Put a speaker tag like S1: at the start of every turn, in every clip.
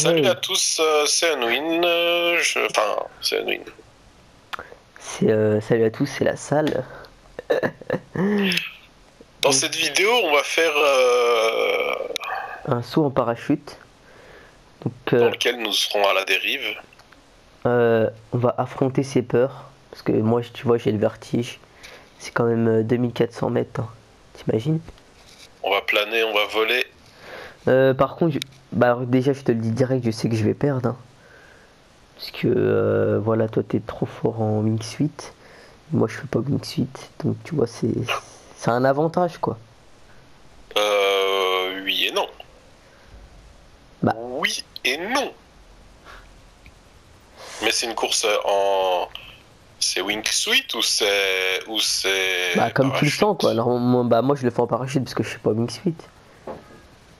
S1: Salut à tous, euh, c'est Anouine. euh, je- Enfin, c'est.
S2: C'est, euh, salut à tous, c'est la salle.
S1: Dans cette vidéo, on va faire euh,
S2: Un saut en parachute. Donc,
S1: dans lequel nous serons à la dérive.
S2: on va affronter ses peurs. Parce que moi, tu vois, j'ai le vertige. C'est quand même euh, 2400 mètres. hein. T'imagines?
S1: On va planer, on va voler.
S2: Par contre, bah, alors, déjà, je te le dis direct, je sais que je vais perdre. hein. Parce que, euh, voilà, toi, t'es trop fort en wingsuit. Moi, je fais pas wingsuit. Donc, tu vois, c'est c'est un avantage, quoi.
S1: Euh, oui et non.
S2: Bah.
S1: Oui et non. Mais c'est une course en. C'est wingsuit ou c'est. Ou c'est.
S2: Bah comme tu le
S1: parachute?
S2: sens quoi. Alors moi, bah, moi je le fais en parachute parce que je suis pas wingsuit.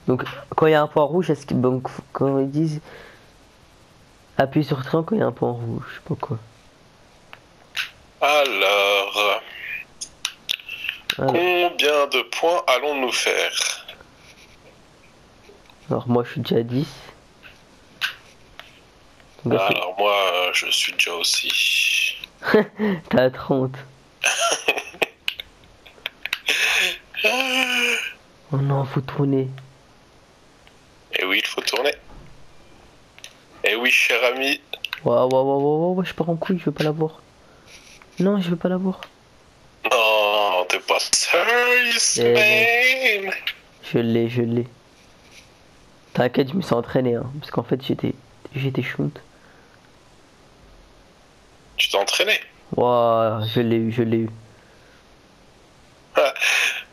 S2: Donc quand il y a un point rouge, est-ce que donc quand ils disent appuie sur triangle quand il y a un point rouge, je sais pas quoi.
S1: Alors.
S2: Alors,
S1: Combien de points allons-nous faire?
S2: Alors, moi je suis déjà à 10. Donc, après,
S1: Alors moi, je suis déjà aussi.
S2: T'as à 30. Oh non, faut tourner.
S1: Tourner. Et oui, cher ami.
S2: Waouh, waouh, waouh, waouh, waouh, je pars en couille, je veux pas l'avoir. Non, je veux pas l'avoir.
S1: Non, t'es pas sérieux,
S2: Eh
S1: man.
S2: Je l'ai, je l'ai. T'inquiète, je me suis entraîné, hein, parce qu'en fait j'étais j'étais shoot.
S1: Tu t'es entraîné?
S2: Waouh, je l'ai eu, je l'ai eu.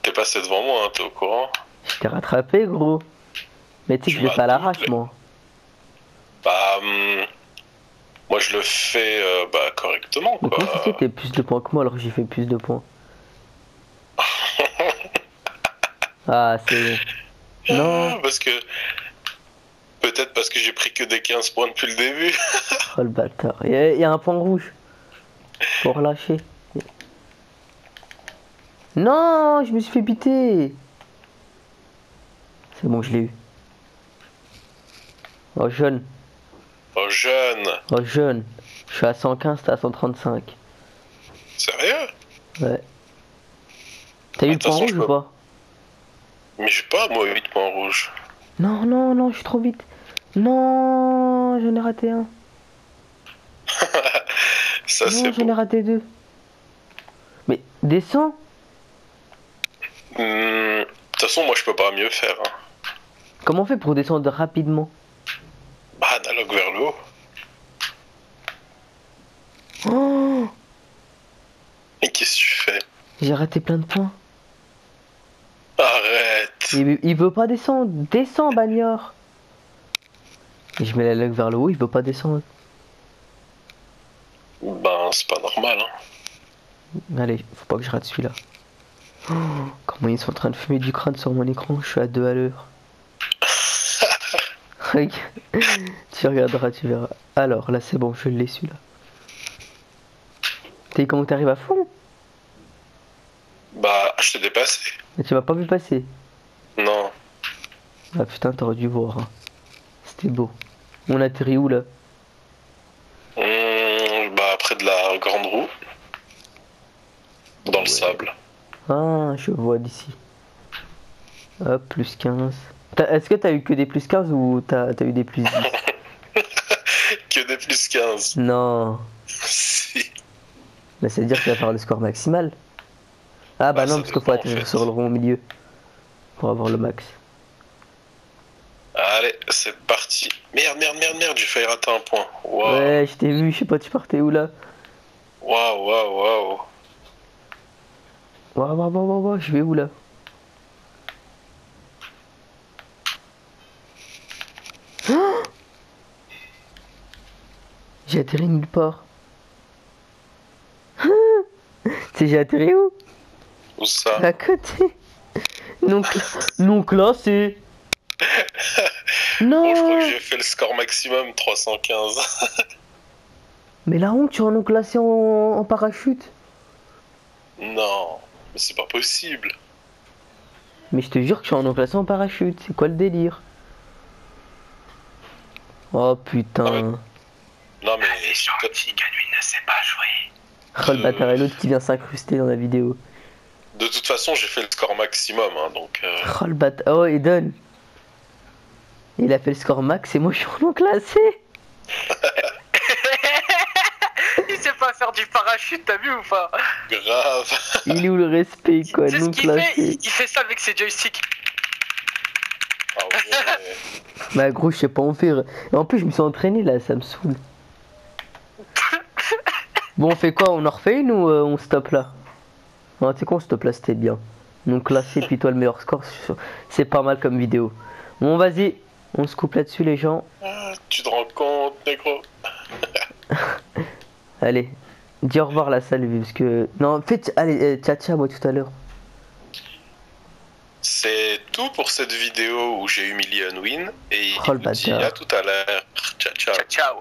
S1: T'es passé devant moi, hein, t'es au courant.
S2: Je t'ai rattrapé, gros. Mais tu sais que je vais pas l'arrache,
S1: doublé.
S2: moi.
S1: Bah, hum, moi je le fais euh, bah, correctement,
S2: Mais
S1: quoi.
S2: comment ça se fait que t'as plus de points que moi alors que j'ai fait plus de points Ah, c'est. Non.
S1: Ah, Parce que. Peut-être parce que j'ai pris que des 15 points depuis le début.
S2: Oh le bâtard. Il y, a- il y a un point rouge. Faut relâcher. Non, je me suis fait biter. C'est bon, je l'ai eu. Oh jeune,
S1: Oh, jeune.
S2: oh jeune. Je suis à 115, t'es à 135.
S1: Sérieux?
S2: Ouais. T'as eu le point rouge ou pas?
S1: Mais j'ai pas, moi, 8 points rouges.
S2: Non, non, non, je suis trop vite. Non, j'en ai raté un.
S1: Ça,
S2: non,
S1: c'est
S2: j'en ai raté deux. Mais descends.
S1: Hum, De toute façon, moi je peux pas mieux faire. Hein.
S2: Comment on fait pour descendre rapidement?
S1: Vers le haut.
S2: Oh,
S1: Et qu'est-ce que tu fais?
S2: J'ai raté plein de points.
S1: Arrête
S2: Il, il veut pas descendre. Descends, bagnard. Et je mets la langue vers le haut, il veut pas descendre.
S1: Ben, c'est pas normal, hein.
S2: Allez, faut pas que je rate celui-là. Oh, comment ils sont en train de fumer du crâne sur mon écran Je suis à deux à l'heure. Tu regarderas, tu verras. Alors, là c'est bon, je l'ai celui-là. T'as vu comment t'arrives à fond?
S1: Bah, je t'ai dépassé.
S2: Mais tu m'as pas vu passer.
S1: Non.
S2: Ah putain, t'aurais dû voir. hein. C'était beau. On atterrit où là?
S1: Hum, bah, près de la grande roue. Dans le sable.
S2: Ah, je vois d'ici. Hop, plus 15. Est-ce que t'as eu que des plus 15 ou t'as t'as eu des plus 10
S1: Que des plus 15.
S2: Non.
S1: si.
S2: Bah, ça veut dire que tu vas faire le score maximal. Ah bah
S1: Bah,
S2: non, parce qu'il faut
S1: en
S2: atterrir
S1: fait.
S2: sur le rond au milieu. Pour avoir le max.
S1: Allez, c'est parti. Merde, merde, merde, merde, j'ai failli rater un point.
S2: Ouais, je t'ai vu, je sais pas, tu partais où là
S1: waouh, waouh. Waouh,
S2: waouh, waouh, waouh, waouh, je vais où là J'ai atterri nulle part. Sais, j'ai atterri où?
S1: Où ça?
S2: À côté. Non, cla- non classé. Non
S1: Bon, je crois que j'ai fait le score maximum, 315.
S2: Mais la honte, tu en non classé en, en parachute?
S1: non, mais c'est pas possible.
S2: Mais je te jure que je suis en classé en parachute. C'est quoi le délire? Oh putain.
S1: Ah. Non, mais. toi-
S3: lui ne sait pas jouer.
S2: Oh le bâtard et l'autre qui vient s'incruster dans la vidéo.
S1: De toute façon, j'ai fait le score maximum, hein, donc. euh,
S2: Oh le bâtard. Oh Eden. Il a fait le score max et moi je suis non classé.
S3: il sait pas faire du parachute, t'as vu ou pas?
S1: Grave.
S2: Il est où le respect quoi,
S3: ce qu'il fait?
S2: classé.
S3: il, il fait ça avec ses joysticks.
S1: Ah ouais.
S2: Bah gros je sais pas en faire. En plus je me suis entraîné là, ça me saoule. Bon on fait quoi? On en refait une ou euh, on stoppe là? Non tu sais quoi on stoppe là c'était bien. Donc classé puis toi le meilleur score, c'est- c'est pas mal comme vidéo. Bon vas-y, on se coupe là-dessus les gens.
S1: Ah, tu te rends compte, négro?
S2: Allez, dis au revoir la salle parce que... Non, faites... Allez, euh, ciao ciao moi tout à l'heure.
S1: C'est tout pour cette vidéo où j'ai humilié Unwin et
S2: Oh, le
S1: il dit
S2: bâtard.
S1: à tout à l'heure. Ciao, ciao.
S3: Ciao.